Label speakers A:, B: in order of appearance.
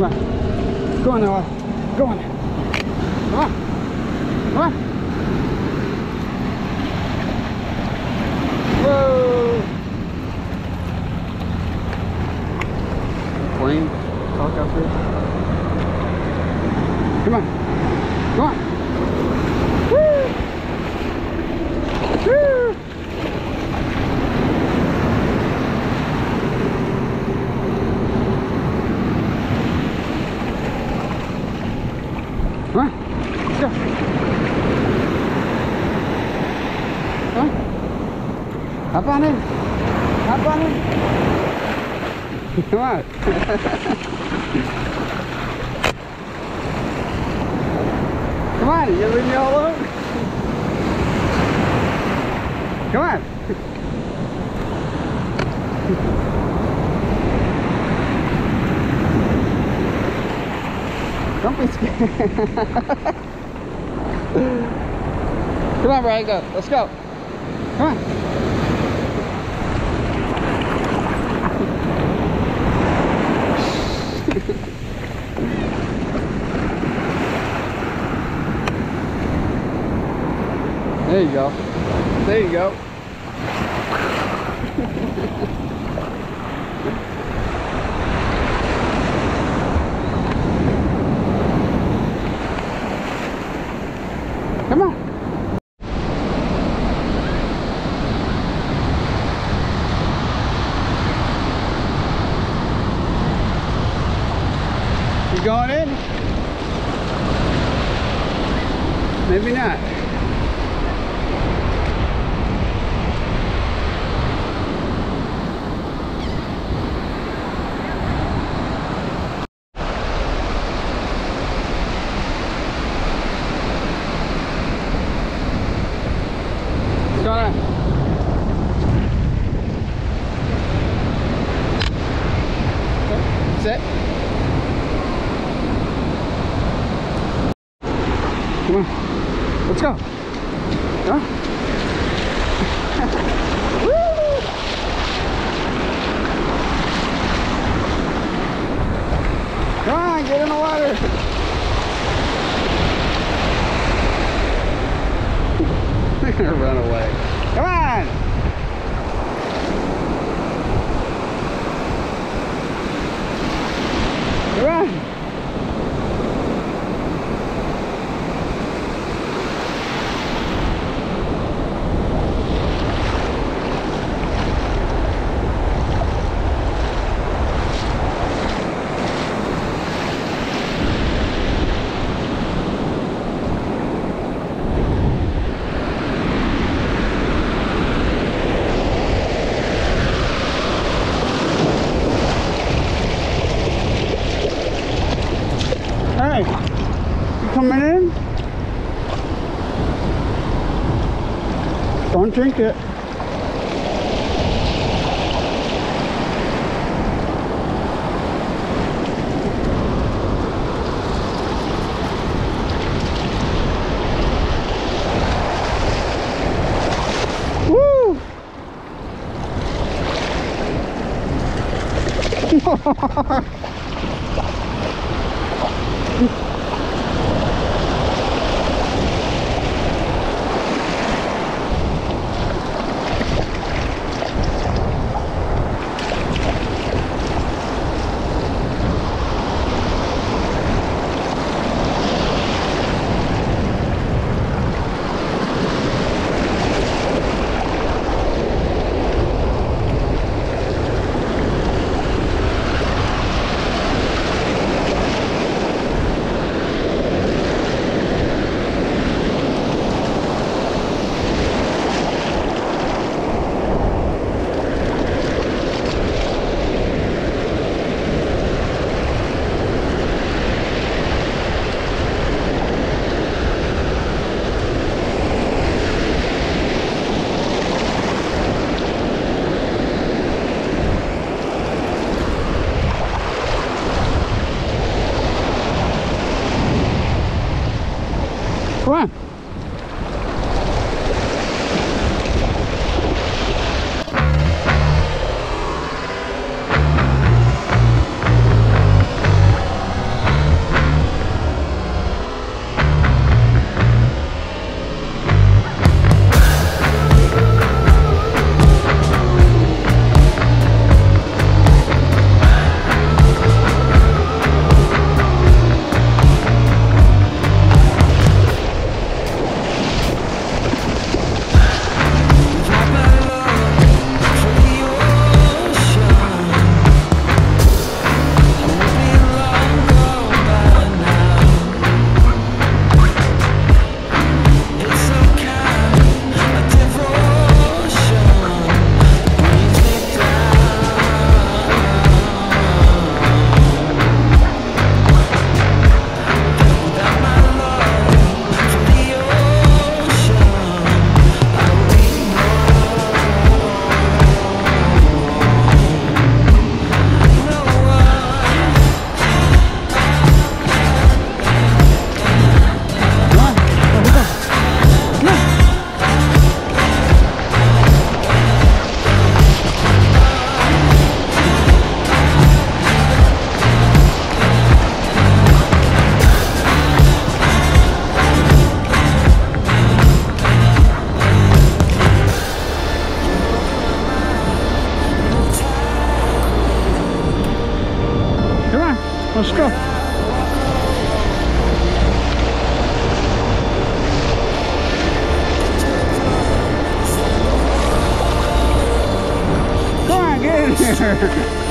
A: Come on. Go on, Noah. Go on. Come on. Come on. Whoa. Plane, talk out there. Come on. Come on. Eh? Eh? Come on. Let's go. Come on. On on. Come on. Come on, you leave me all alone? Come on. Don't be scared. Come on, Brian, go. Let's go. Come on. There you go. There you go. Come on. You going in? Maybe not. Come on. Let's go. On. Come on, get in the water. They're gonna run away. Come on. Come on. Hey, in? Don't drink it. Woo! 確かに。